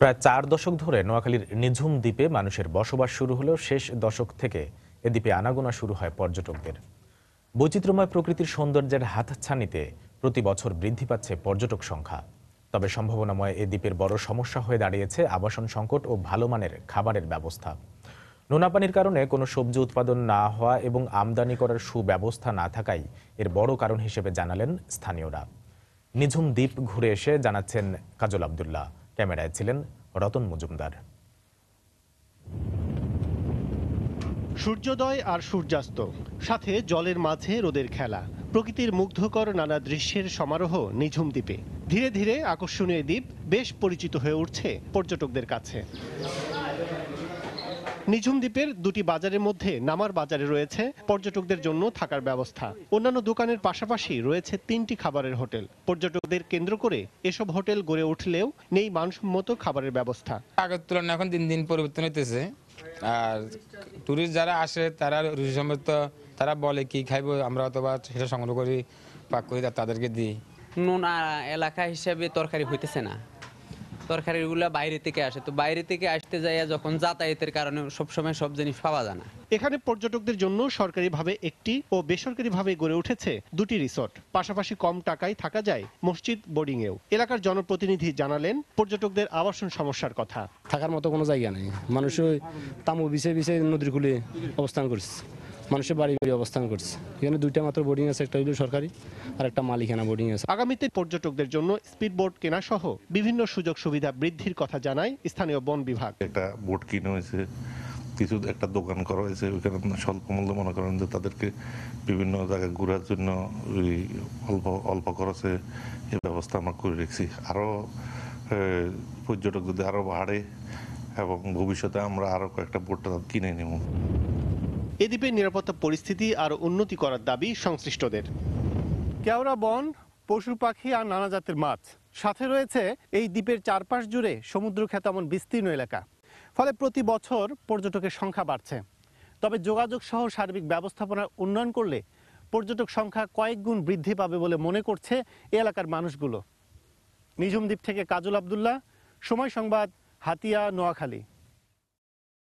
প্রায় চার দশক ধরে নোয়াখালীর নিঝুম দ্বীপে মানুষের বসবাস শুরু হলেও শেষ দশক থেকে এ দ্বীপে আনাগোনা শুরু হয় পর্যটকদের। বৈচিত্র্যময় প্রকৃতির সৌন্দর্যের হাতছানিতে প্রতি বছর বৃদ্ধি পাচ্ছে পর্যটক সংখ্যা। তবে সম্ভাবনাময় এ দ্বীপের বড় সমস্যা হয়ে দাঁড়িয়েছে আবাসন সংকট ও ভালো মানের খাবারের ব্যবস্থা। নোনা পানির কারণে কোনো সবজি উৎপাদন না হওয়া এবং আমদানি করার সুব্যবস্থা না থাকাই এর বড় কারণ হিসেবে জানালেন স্থানীয়রা। নিঝুম দ্বীপ ঘুরে এসে জানাচ্ছেন কাজল আবদুল্লাহ। ক্যামেরায় ছিলেন রতন মজুমদার। সূর্যোদয় আর সূর্যাস্ত, সাথে জলের মাঝে রোদের খেলা, প্রকৃতির মুগ্ধকর নানা দৃশ্যের সমারোহ নিঝুম দ্বীপে। ধীরে ধীরে আকর্ষণীয় দ্বীপ বেশ পরিচিত হয়ে উঠছে পর্যটকদের কাছে। নিঝুম দ্বীপের দুটি বাজারের মধ্যে নামার বাজারে রয়েছে পর্যটকদের জন্য থাকার ব্যবস্থা। অন্যান্য দোকানের পাশাপাশি রয়েছে তিনটি খাবারের হোটেল। পর্যটকদের কেন্দ্র করে এসব হোটেল গড়ে উঠলেও নেই মানসম্মত খাবারের ব্যবস্থা। আগের তুলনায় এখন দিন দিন পরিবর্তন হইতেছে। আর টুরিস্ট যারা আসে তারা রুচিসম্মত তারা বলে কি খাইবো আমরা অথবা সেটা সংগ্রহ করি পাক করি তাদেরকে দিই। নোনা এলাকা হিসেবে তরকারি হইতেছে না। তরকারিগুলো বাইরে থেকে আসে। তো বাইরে থেকে আসতে যাইয়া যখন যাতায়াতের কারণে সবসময় সব জিনিস পাওয়া যায় না। এখানে পর্যটকদের জন্য সরকারিভাবে একটি ও বেসরকারিভাবে গড়ে উঠেছে দুটি রিসোর্ট। পাশাপাশি কম টাকায় থাকা যায় মসজিদ বোর্ডিংয়েও। এলাকার জনপ্রতিনিধি জানালেন পর্যটকদের আবাসন সমস্যার কথা। থাকার মতো কোনো জায়গা নেই। মানুষ তামু বিছে বিছে নদীর কূলে অবস্থান করছে। মানুষের বাড়ি বাড়ি অবস্থান করছে। এখানে দুইটা মাত্র বোর্ডিং আছে একটা হইল সরকারি আর একটা মালিকানা বোর্ডিং আছে। আগামীতে পর্যটকদের জন্য স্পিডবোট কেনা সহ বিভিন্ন সুযোগ সুবিধা বৃদ্ধির কথা জানায় স্থানীয় বন বিভাগ। একটা বোট কিনে হয়েছে কিছু একটা দোকান করা হয়েছে ওইখানে স্বল্প মূল্যে মনে করেন যে তাদেরকে বিভিন্ন জায়গায় ঘোরার জন্য ওই অল্প অল্প খরচে এই ব্যবস্থা আমরা করে রেখেছি। আরও পর্যটক যদি আরও বাড়ে এবং ভবিষ্যতে আমরা আরও কয়েকটা বোট কিনে নেব। এ দ্বীপের নিরাপত্তা পরিস্থিতি আরও উন্নতি করার দাবি সংশ্লিষ্টদের। কেওড়া বন, পশু পাখি আর নানা জাতের মাছ। সাথে রয়েছে এই দ্বীপের চারপাশ জুড়ে সমুদ্র খ্যাত এমন বিস্তীর্ণ এলাকা। ফলে প্রতি বছর পর্যটকের সংখ্যা বাড়ছে। তবে যোগাযোগ সহ সার্বিক ব্যবস্থাপনার উন্নয়ন করলে পর্যটক সংখ্যা কয়েক গুণ বৃদ্ধি পাবে বলে মনে করছে এলাকার মানুষগুলো। নিঝুম দ্বীপ থেকে কাজল আবদুল্লাহ, সময় সংবাদ, হাতিয়া, নোয়াখালী।